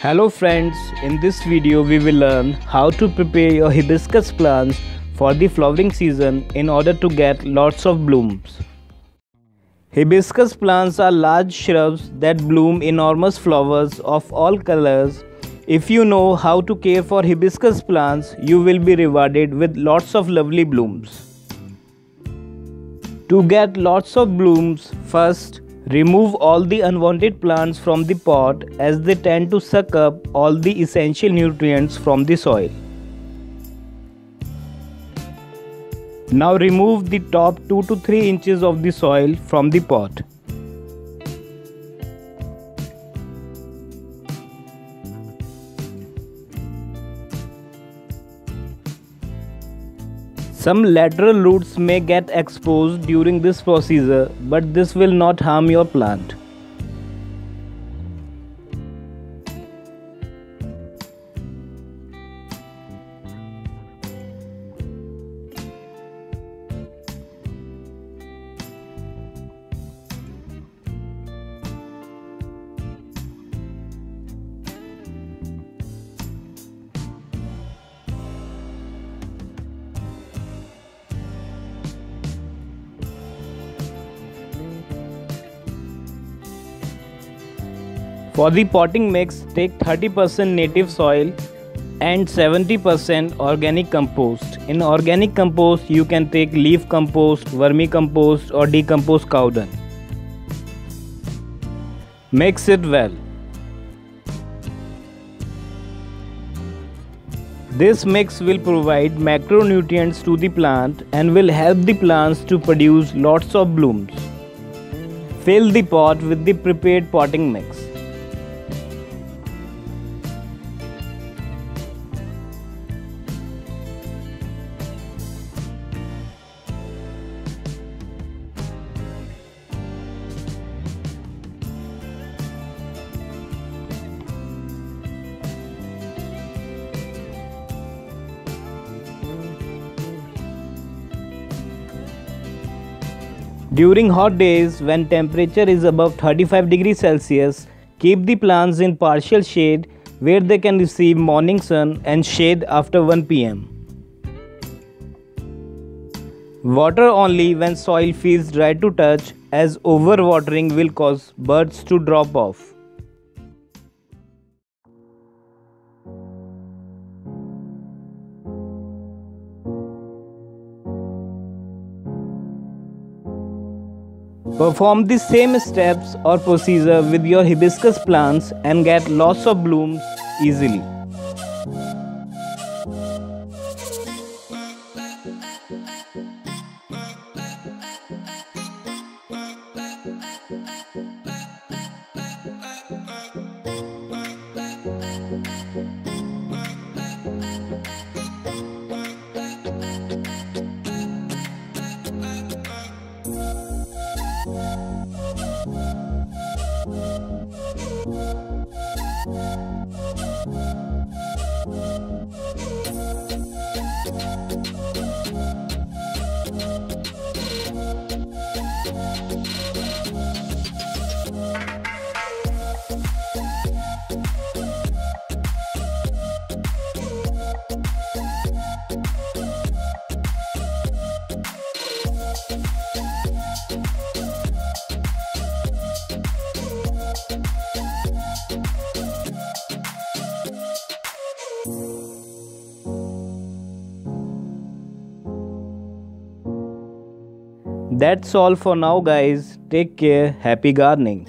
Hello friends, in this video we will learn how to prepare your hibiscus plants for the flowering season in order to get lots of blooms. Hibiscus plants are large shrubs that bloom enormous flowers of all colors. If you know how to care for hibiscus plants, you will be rewarded with lots of lovely blooms. To get lots of blooms, first Remove all the unwanted plants from the pot as they tend to suck up all the essential nutrients from the soil. Now remove the top 2 to 3 inches of the soil from the pot. Some lateral roots may get exposed during this procedure, but this will not harm your plant. For the potting mix, take 30% native soil and 70% organic compost. In organic compost, you can take leaf compost, vermicompost, or decomposed cow dung. Mix it well. This mix will provide macronutrients to the plant and will help the plants to produce lots of blooms. Fill the pot with the prepared potting mix. During hot days when temperature is above 35 degrees Celsius, keep the plants in partial shade where they can receive morning sun and shade after 1 pm. Water only when soil feels dry to touch as overwatering will cause buds to drop off. Perform the same steps or procedure with your hibiscus plants and get lots of blooms easily. That's all for now guys. Take care. Happy gardening.